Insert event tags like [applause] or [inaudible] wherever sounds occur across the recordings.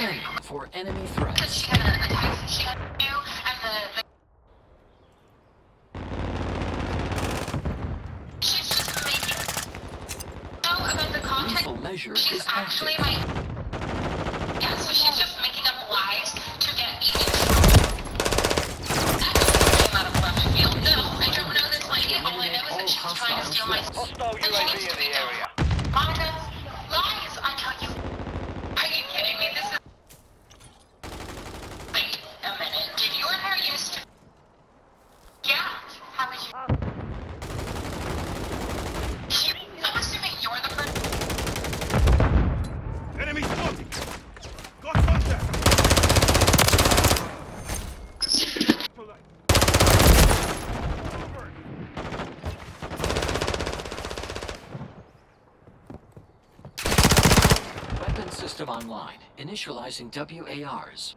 scanning for enemy threats. She's just amazing. So about the content, she's actually my... system online, initializing WARs.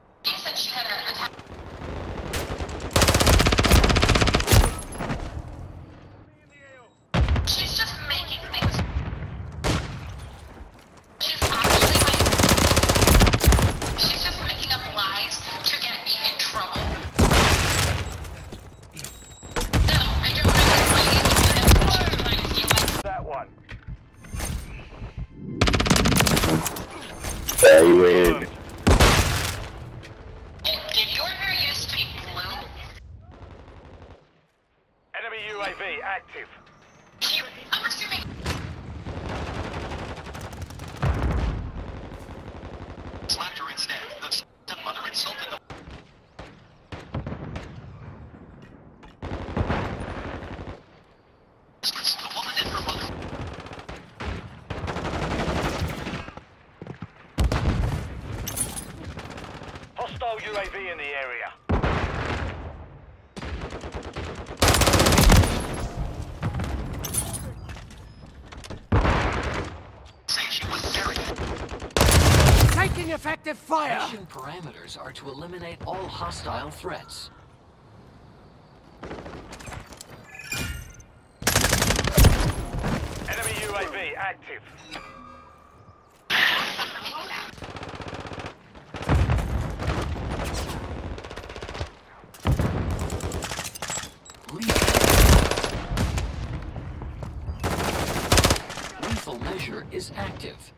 Hostile UAV in the area. Taking effective fire! Mission parameters are to eliminate all hostile threats. Enemy UAV active. is active.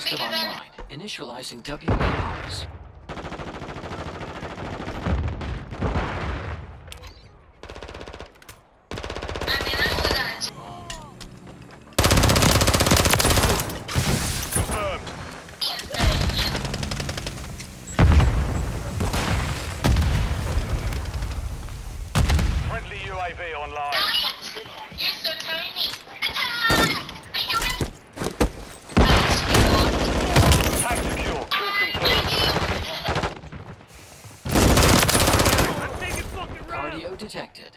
system online. Initializing WARs. Friendly UAV online. Cardio detected.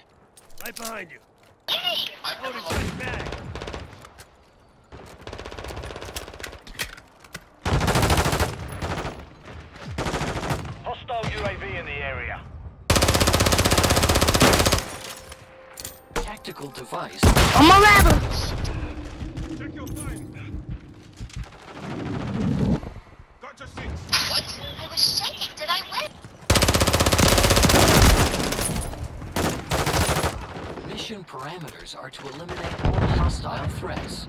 Right behind you. I'm Loaded right back. Hostile UAV in the area. Tactical device. I'm a rabbit! Check your time. Got your six. What? I was shaking. Did I win? Mission parameters are to eliminate all hostile threats.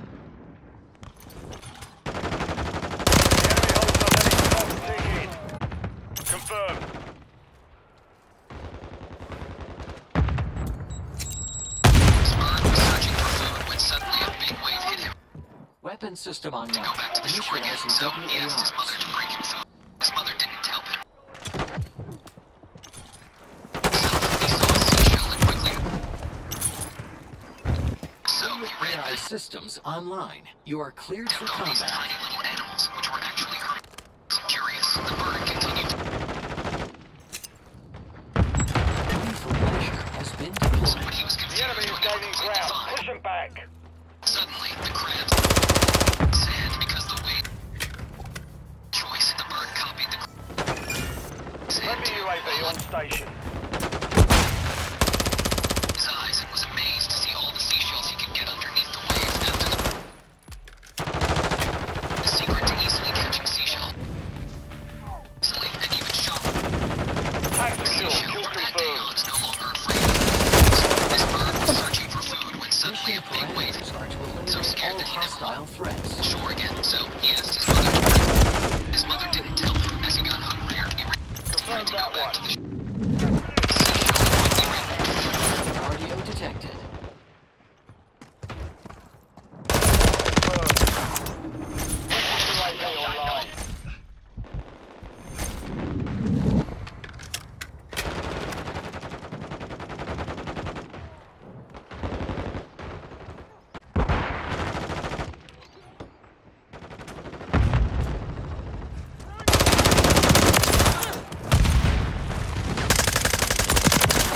System online. Go back to the shore and get his systems online. You are cleared for combat. tiny little animals, which were actually hurt. Curious, the bird continued to Aim measure has been deployed. when he was The enemy is gaining ground. Push them back. Hostile threats. shore again, so he asked his mother. His mother didn't tell him as he got hungrier. He ran to go back to one. the seashell and quickly ran Cardio detected. UAV online.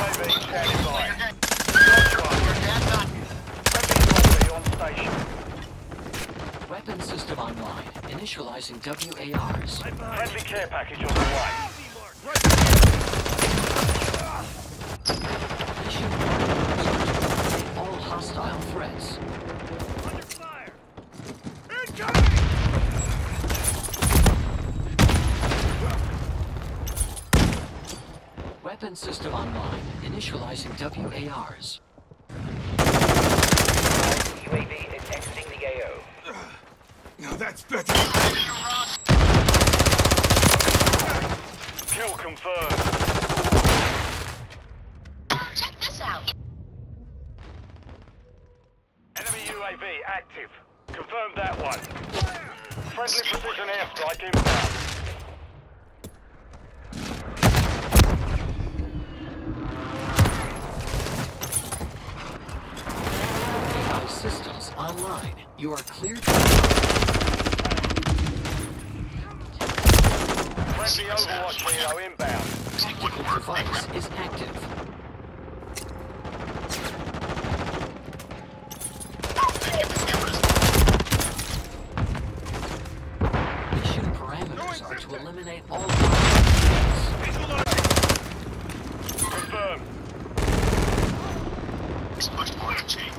UAV standing by. Friendly UAV on station. Weapon system online. WARs. Friendly care package on the way. Mission parameters are to eliminate all hostile threats. Under fire! Incoming! Weapon system online. Initializing WARs. UAV is exiting the AO. Now that's better. Kill confirmed. Check this out. Enemy UAV active. Confirm that one. Friendly precision airstrike inbound. Systems online. You are cleared for Friendly Overwatch hero inbound. Tactical device is active. Mission parameters are to eliminate all hostile Confirm. much more to change.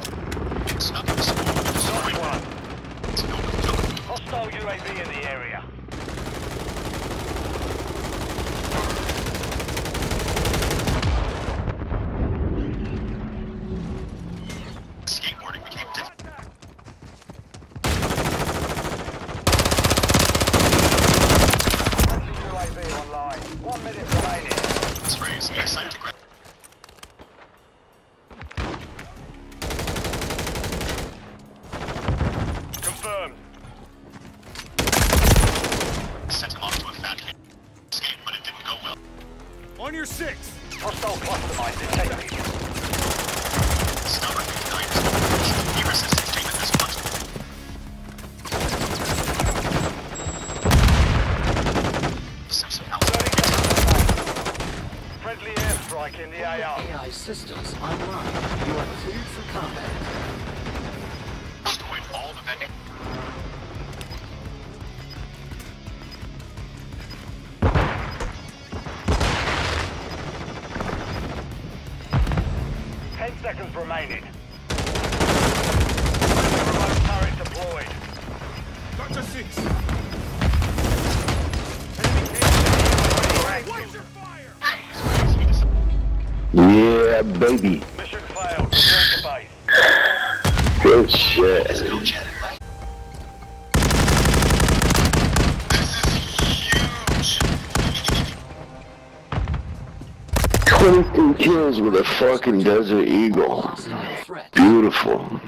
It's nothing small. Not one. It's no big deal. Hostile UAV in the area. Skateboarding became difficult. Friendly UAV online. One minute remaining. This phrase, excited to grab. Confirmed. Sent him off to a fat kid. Escaped, but it didn't go well. On your six! Hostile cluster mine detected. Stubborn deniers. He resisted taking this much. Simpson House. 30 seconds remaining. Friendly airstrike in the AO. AI systems online. You are cleared for combat. Destroyed all the vending. Ten seconds remaining. Remote turret deployed. Got your six! Watch your fire! Yeah, baby. Mission failed. Return to base. [sighs] Good shit. 22 kills with a fucking Desert Eagle. Beautiful.